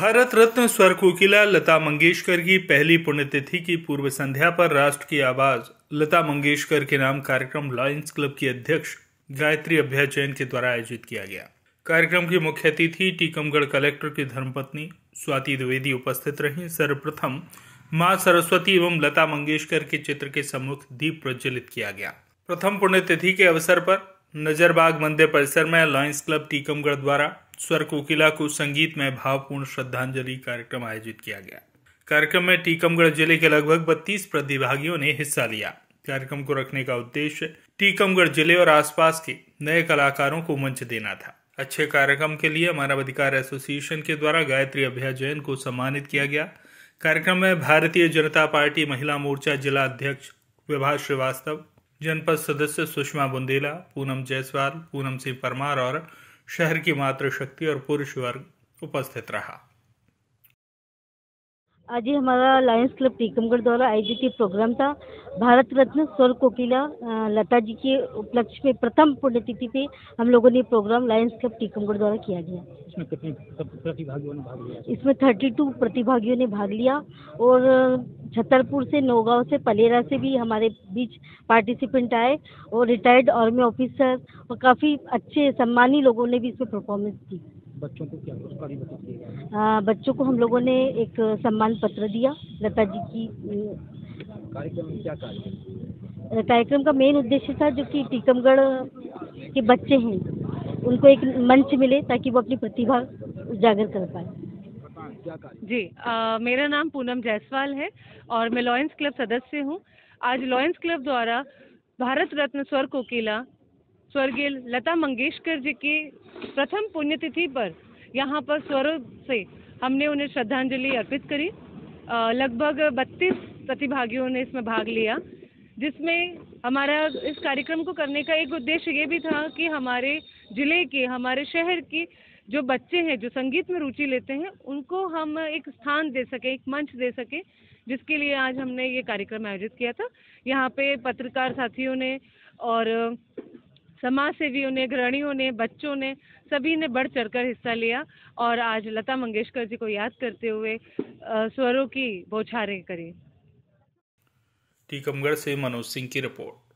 भारत रत्न स्वर कोकिला लता मंगेशकर की पहली पुण्यतिथि की पूर्व संध्या पर राष्ट्र की आवाज़। लता मंगेशकर के नाम कार्यक्रम लॉयंस क्लब की अध्यक्ष गायत्री अभ्या जैन के द्वारा आयोजित किया गया। कार्यक्रम की मुख्य अतिथि टीकमगढ़ कलेक्टर की धर्मपत्नी स्वाति द्विवेदी उपस्थित रही। सर्वप्रथम माँ सरस्वती एवं लता मंगेशकर के चित्र के सम्मुख दीप प्रज्वलित किया गया। प्रथम पुण्यतिथि के अवसर पर नजरबाग मंदिर परिसर में लॉयंस क्लब टीकमगढ़ द्वारा स्वर कोकिला को संगीत में भावपूर्ण श्रद्धांजलि कार्यक्रम आयोजित किया गया। कार्यक्रम में टीकमगढ़ ज़िले के लगभग बत्तीस प्रतिभागियों ने हिस्सा लिया। कार्यक्रम को रखने का उद्देश्य टीकमगढ़ ज़िले और आसपास के नए कलाकारों को मंच देना था। अच्छे कार्यक्रम के लिए मानव अधिकार एसोसिएशन के द्वारा गायत्री अभ्या जैन को सम्मानित किया गया। कार्यक्रम में भारतीय जनता पार्टी महिला मोर्चा जिला अध्यक्ष विभा श्रीवास्तव जनपद सदस्य सुषमा बुंदेला पूनम जायसवाल पूनम सिंह परमार और शहर की मातृशक्ति और पुरुष वर्ग उपस्थित रहा। आज ही हमारा लायंस क्लब टीकमगढ़ द्वारा आयोजित प्रोग्राम था। भारत रत्न स्वर कोकिला लता जी के उपलक्ष्य में प्रथम पुण्यतिथि पे हम लोगों ने प्रोग्राम लायंस क्लब टीकमगढ़ द्वारा किया गया। इसमें कितने प्रतिभागियों ने भाग लिया? इसमें थर्टी टू प्रतिभागियों ने भाग लिया और छतरपुर से नौगांव से पलेरा से भी हमारे बीच पार्टिसिपेंट आए और रिटायर्ड आर्मी ऑफिसर और काफ़ी अच्छे सम्मानी लोगों ने भी इसमें परफॉर्मेंस की। बच्चों को क्या पुरस्कार आ, बच्चों को हम लोगों ने एक सम्मान पत्र दिया लता जी की कार्यक्रम क्या कार्यक्रम? कार्यक्रम का मेन उद्देश्य था जो कि टीकमगढ़ के बच्चे हैं उनको एक मंच मिले ताकि वो अपनी प्रतिभा उजागर कर पाए। जी आ, मेरा नाम पूनम जायसवाल है और मैं लॉयंस क्लब सदस्य हूँ। आज लॉयंस क्लब द्वारा भारत रत्न स्वर कोकिला स्वर्गीय लता मंगेशकर जी की प्रथम पुण्यतिथि पर यहाँ पर स्वरों से हमने उन्हें श्रद्धांजलि अर्पित करी। लगभग बत्तीस प्रतिभागियों ने इसमें भाग लिया जिसमें हमारा इस कार्यक्रम को करने का एक उद्देश्य ये भी था कि हमारे ज़िले के हमारे शहर की जो बच्चे हैं, जो संगीत में रुचि लेते हैं, उनको हम एक स्थान दे सके, एक मंच दे सके, जिसके लिए आज हमने ये कार्यक्रम आयोजित किया था। यहाँ पे पत्रकार साथियों ने और समाज सेवियों ने ग्रहणियों ने, बच्चों ने, सभी ने बढ़ चढ़कर हिस्सा लिया और आज लता मंगेशकर जी को याद करते हुए स्वरों की बौछारें करी। टीकमगढ़ से मनोज सिंह की रिपोर्ट।